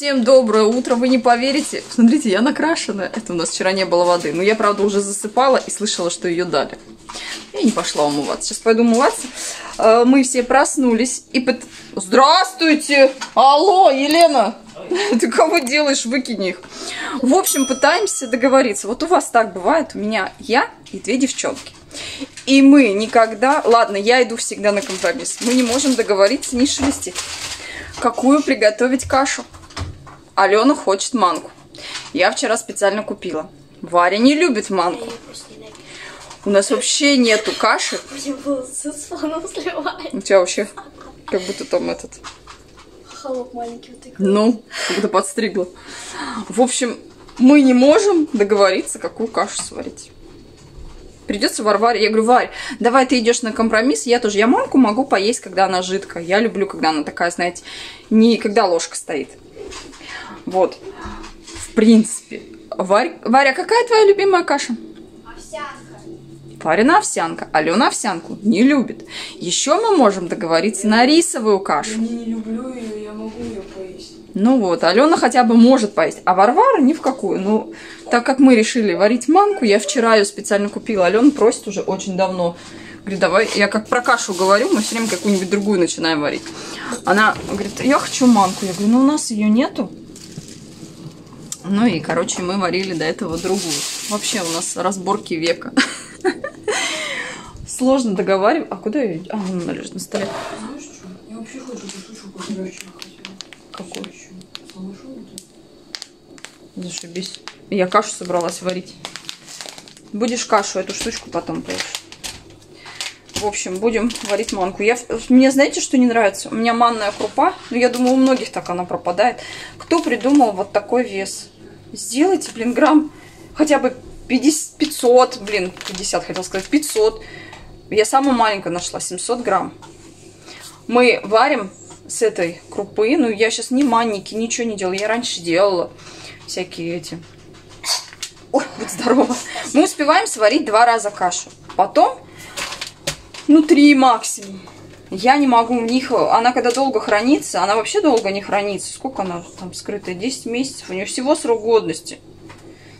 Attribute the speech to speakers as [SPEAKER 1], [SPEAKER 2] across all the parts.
[SPEAKER 1] Всем доброе утро, вы не поверите. Смотрите, я накрашенная. Это у нас вчера не было воды. Но я, правда, уже засыпала и слышала, что ее дали. Я не пошла умываться. Сейчас пойду умываться. Э, мы все проснулись и... Под... Здравствуйте! Алло, Елена! Ты кого делаешь? Выкини их. В общем, пытаемся договориться. Вот у вас так бывает. У меня я и две девчонки. И мы никогда... Ладно, я иду всегда на компромисс. Мы не можем договориться, не шелестить. Какую приготовить кашу? Алена хочет манку. Я вчера специально купила. Варя не любит манку. У нас вообще нету каши. У тебя вообще как будто там этот...
[SPEAKER 2] Холоп маленький вот.
[SPEAKER 1] Ну, как будто подстригла. В общем, мы не можем договориться, какую кашу сварить. Придется Варваре. Я говорю, Варь, давай ты идешь на компромисс. Я тоже. Я манку могу поесть, когда она жидкая. Я люблю, когда она такая, знаете, не когда ложка стоит. Вот. В принципе. Варь... Варя, какая твоя любимая каша?
[SPEAKER 2] Овсянка.
[SPEAKER 1] Варина овсянка. Алена овсянку не любит. Еще мы можем договориться на рисовую кашу.
[SPEAKER 3] Я не люблю ее, я могу ее поесть.
[SPEAKER 1] Ну вот, Алена хотя бы может поесть, а Варвара ни в какую. Ну, так как мы решили варить манку, я вчера ее специально купила. Алена просит уже очень давно. Говорит, давай, я как про кашу говорю, мы все время какую-нибудь другую начинаем варить. Она говорит, я хочу манку. Я говорю, ну у нас ее нету. Ну и, короче, мы варили до этого другую. Вообще у нас разборки века. Сложно договаривать. А куда ее? А, она лежит на столе.
[SPEAKER 3] Знаешь что? Я вообще хочу эту которую я вчера хотела.
[SPEAKER 1] Какую? Зашибись. Я кашу собралась варить. Будешь кашу, эту штучку потом поешь. В общем, будем варить манку. Я, мне знаете, что не нравится? У меня манная крупа. Ну, я думаю, у многих так она пропадает. Кто придумал вот такой вес? Сделайте, блин, грамм хотя бы 50, 500, блин, 50 хотел сказать, 500. Я самую маленькую нашла, 700 грамм. Мы варим с этой крупы. Ну, я сейчас ни манники, ничего не делала. Я раньше делала всякие эти... Ой, будь здорова. Мы успеваем сварить два раза кашу. Потом, ну, три максимум. Я не могу в них... Она когда долго хранится, она вообще долго не хранится. Сколько она там скрытая? 10 месяцев. У нее всего срок годности.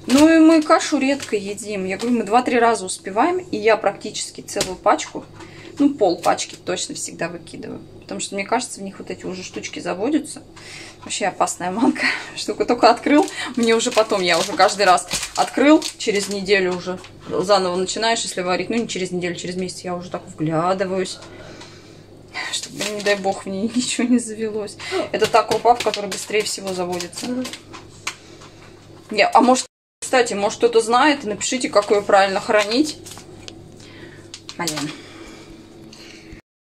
[SPEAKER 1] Ну и мы кашу редко едим. Я говорю, мы 2-3 раза успеваем, и я практически целую пачку, ну пол пачки точно всегда выкидываю. Потому что мне кажется, в них вот эти уже штучки заводятся. Вообще опасная манка. Штука только открыл, мне уже потом, я уже каждый раз открыл, через неделю уже заново начинаешь, если варить. Ну не через неделю, через месяц я уже так вглядываюсь. Чтобы, не дай бог, в ней ничего не завелось. Это та крупа, в которой быстрее всего заводится. Не, а может, кстати, может кто-то знает, напишите, как ее правильно хранить. Блин.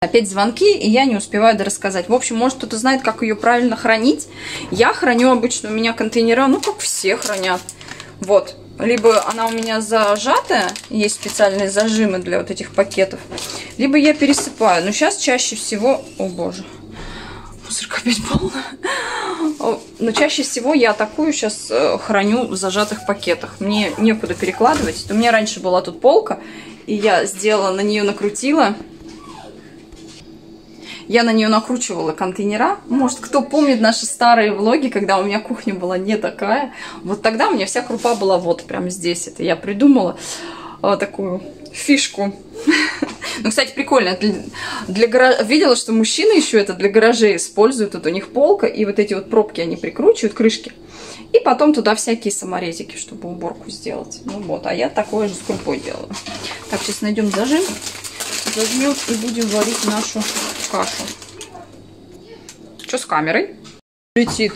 [SPEAKER 1] Опять звонки, и я не успеваю рассказать. В общем, может кто-то знает, как ее правильно хранить. Я храню обычно, у меня контейнера, ну, как все хранят. Вот. Либо она у меня зажатая, есть специальные зажимы для вот этих пакетов, либо я пересыпаю. Но сейчас чаще всего... О, боже. Мусорка опять полная. Но чаще всего я такую сейчас э, храню в зажатых пакетах. Мне некуда перекладывать. У меня раньше была тут полка, и я сделала, на нее накрутила я на нее накручивала контейнера. Может, кто помнит наши старые влоги, когда у меня кухня была не такая. Вот тогда у меня вся крупа была вот прямо здесь. Это я придумала э, такую фишку. Ну, кстати, прикольно. Для, для гараж... Видела, что мужчины еще это для гаражей используют. Вот у них полка, и вот эти вот пробки они прикручивают, крышки. И потом туда всякие саморезики, чтобы уборку сделать. Ну вот, а я такое же с крупой делаю. Так, сейчас найдем зажим. Зажмем и будем варить нашу кашу. Что с камерой? Летит.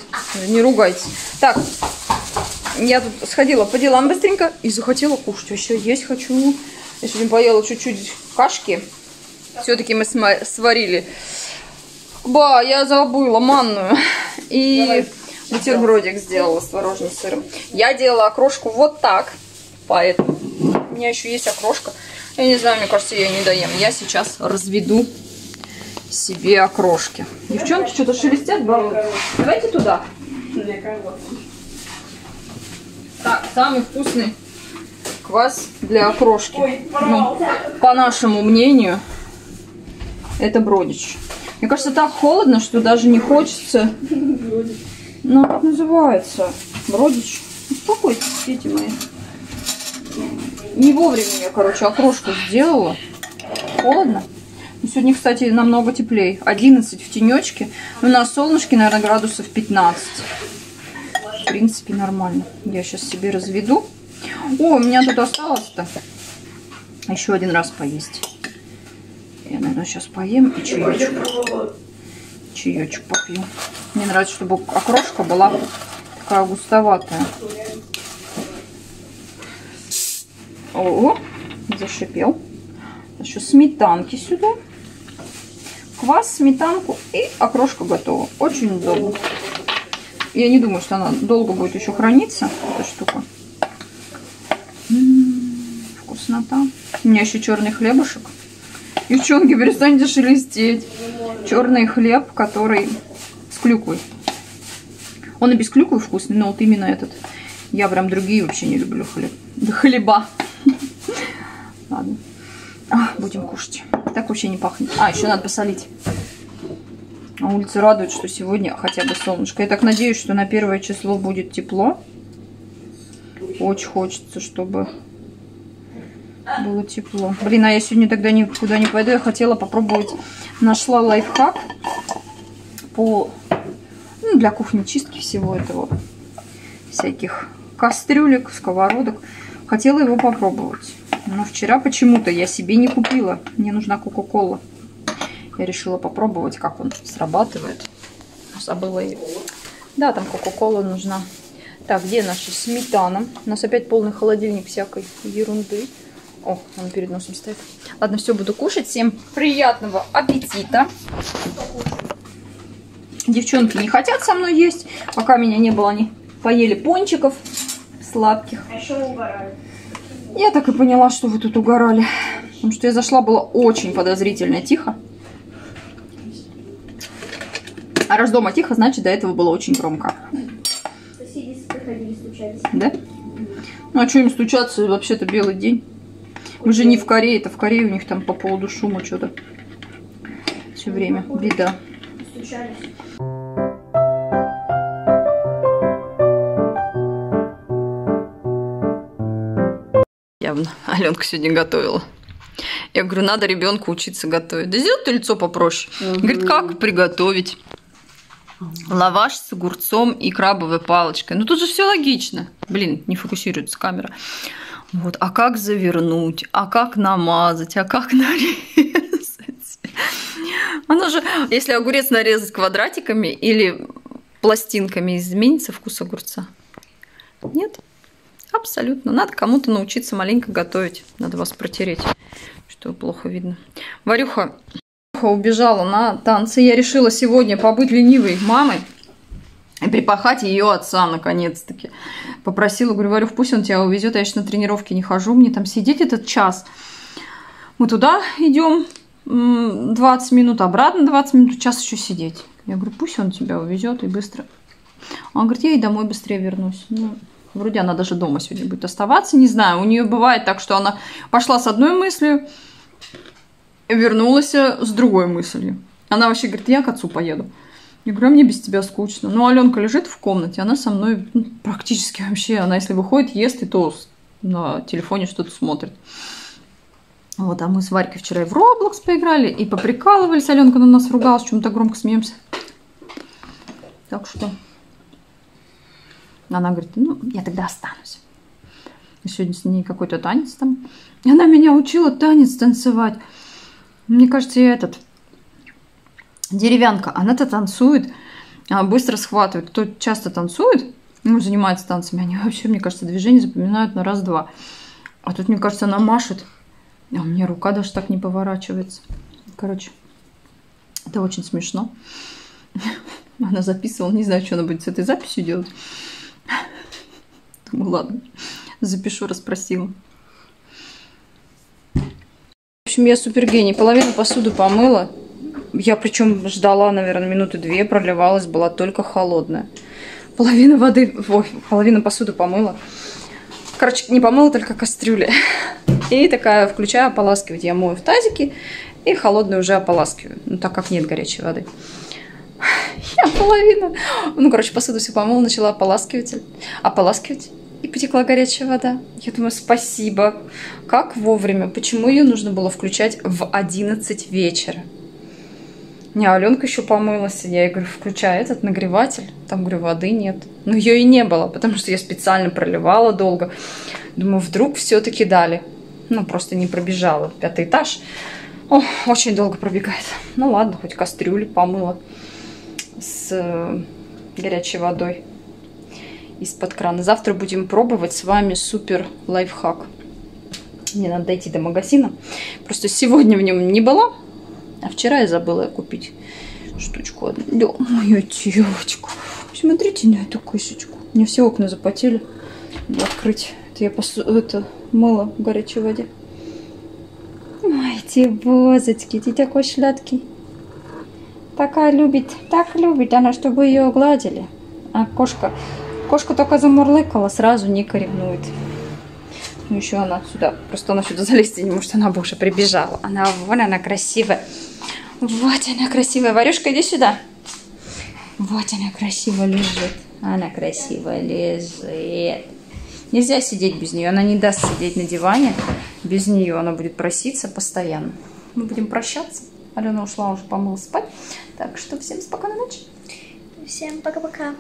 [SPEAKER 1] Не ругайтесь. Так, я тут сходила по делам быстренько и захотела кушать. Вообще есть хочу. Я сегодня поела чуть-чуть кашки. Все-таки мы сварили. Ба, я забыла манную. И Давай. бутербродик сделала с творожным сыром. Я делала окрошку вот так. Поэтому у меня еще есть окрошка. Я не знаю, мне кажется, я не доем. Я сейчас разведу себе окрошки. Девчонки что-то шелестят, бороться. Давайте туда. Так, самый вкусный квас для окрошки. Ну, по нашему мнению, это бродич. Мне кажется, так холодно, что даже не хочется Ну, как называется? Бродич. Успокойтесь, дети мои. Не вовремя я, короче, окрошку сделала. Холодно. Сегодня, кстати, намного теплее. 11 в тенечке. Ну, на солнышке, наверное, градусов 15. В принципе, нормально. Я сейчас себе разведу. О, у меня тут осталось-то. Еще один раз поесть. Я, наверное, сейчас поем и чаечек. Чаечек попью. Мне нравится, чтобы окрошка была такая густоватая. О, зашипел. Еще сметанки сюда. Квас, сметанку и окрошка готова. Очень удобно. Я не думаю, что она долго будет еще храниться, эта штука. М, Вкуснота. У меня еще черный хлебушек. Девчонки, перестаньте шелестеть. Черный хлеб, который с клюквой. Он и без клюквы вкусный, но вот именно этот. Я прям другие вообще не люблю хлеб. Да хлеба. Ладно. А, будем кушать. Так вообще не пахнет. А, еще надо посолить. Улица радует, что сегодня хотя бы солнышко. Я так надеюсь, что на первое число будет тепло. Очень хочется, чтобы было тепло. Блин, а я сегодня тогда никуда не пойду. Я хотела попробовать. Нашла лайфхак по ну, для кухни чистки всего этого. Всяких кастрюлек, сковородок. Хотела его попробовать. Но вчера почему-то я себе не купила. Мне нужна кока-кола. Я решила попробовать, как он срабатывает. Забыла ее. Да, там кока-кола нужна. Так, где наша сметана? У нас опять полный холодильник всякой ерунды. О, он перед носом стоит. Ладно, все, буду кушать. Всем приятного аппетита. Девчонки не хотят со мной есть. Пока меня не было, они поели пончиков сладких.
[SPEAKER 2] А еще угораю.
[SPEAKER 1] Я так и поняла, что вы тут угорали. Потому что я зашла, было очень подозрительно тихо. А раз дома тихо, значит, до этого было очень громко.
[SPEAKER 2] Соседи приходили, стучались.
[SPEAKER 1] Да? Ну, а что им стучаться? Вообще-то белый день. Мы же не в Корее, это в Корее у них там по поводу шума что-то. Все время. Беда.
[SPEAKER 2] Стучались.
[SPEAKER 1] Аленка сегодня готовила. Я говорю, надо ребенку учиться готовить. Да сделай ты лицо попроще. Говорит, как приготовить? Лаваш с огурцом и крабовой палочкой. Ну тут же все логично. Блин, не фокусируется камера. Вот, а как завернуть, а как намазать, а как нарезать? Оно же, если огурец нарезать квадратиками или пластинками, изменится вкус огурца? Нет? Абсолютно. Надо кому-то научиться маленько готовить. Надо вас протереть, что плохо видно. Варюха убежала на танцы. Я решила сегодня побыть ленивой мамой и припахать ее отца наконец-таки. Попросила, говорю, Варюх, пусть он тебя увезет. Я сейчас на тренировке не хожу, мне там сидеть этот час. Мы туда идем 20 минут, обратно 20 минут, час еще сидеть. Я говорю, пусть он тебя увезет и быстро. Он говорит, я и домой быстрее вернусь. Ну, Вроде она даже дома сегодня будет оставаться, не знаю. У нее бывает так, что она пошла с одной мыслью, вернулась с другой мыслью. Она вообще говорит, я к отцу поеду. Я говорю, а мне без тебя скучно. Ну, Аленка лежит в комнате, она со мной ну, практически вообще, она если выходит, ест и то на телефоне что-то смотрит. Вот, а мы с Варькой вчера и в Роблокс поиграли, и поприкалывались. Аленка на нас ругалась, чем-то громко смеемся. Так что она говорит, ну, я тогда останусь. Сегодня с ней какой-то танец там. И она меня учила танец танцевать. Мне кажется, я этот... Деревянка, она-то танцует, а быстро схватывает. Кто часто танцует, ну, занимается танцами, они вообще, мне кажется, движения запоминают на раз-два. А тут, мне кажется, она машет. А у меня рука даже так не поворачивается. Короче, это очень смешно. Она записывала, не знаю, что она будет с этой записью делать. Думаю, ладно, запишу, расспросила. В общем, я супергений. Половину посуды помыла. Я причем ждала, наверное, минуты две, проливалась, была только холодная. Половину воды, ой, половину посуды помыла. Короче, не помыла, только кастрюли. И такая, включаю ополаскивать. Я мою в тазике и холодную уже ополаскиваю. Ну, так как нет горячей воды. Я половину. Ну, короче, посуду все помыла, начала ополаскиватель. Ополаскивать. Потекла горячая вода. Я думаю, спасибо. Как вовремя? Почему ее нужно было включать в 11 вечера? Не, Аленка еще помылась. Я ей говорю, включай этот нагреватель. Там, говорю, воды нет. Но ее и не было, потому что я специально проливала долго. Думаю, вдруг все-таки дали. Ну, просто не пробежала. Пятый этаж. О, очень долго пробегает. Ну ладно, хоть кастрюлю помыла с э, горячей водой из-под крана. Завтра будем пробовать с вами супер лайфхак. Мне надо дойти до магазина. Просто сегодня в нем не была, а вчера я забыла купить штучку одну. Да, мою девочку. Смотрите на эту кошечку. У меня все окна запотели. Надо открыть. Это я посу... это мыла в горячей воде. Ой, ті бозочки, ті такой шляткий. Такая любит, так любит она, чтобы ее гладили. А кошка, кошка только замурлыкала, сразу Ника ревнует. Ну еще она сюда, просто она сюда залезть не может, она бы уже прибежала. Она, вон она красивая. Вот она красивая. Варюшка, иди сюда. Вот она красиво лежит. Она красиво лежит. Нельзя сидеть без нее. Она не даст сидеть на диване. Без нее она будет проситься постоянно. Мы будем прощаться. Алена ушла уже помыла спать. Так что всем спокойной ночи.
[SPEAKER 2] Всем пока-пока.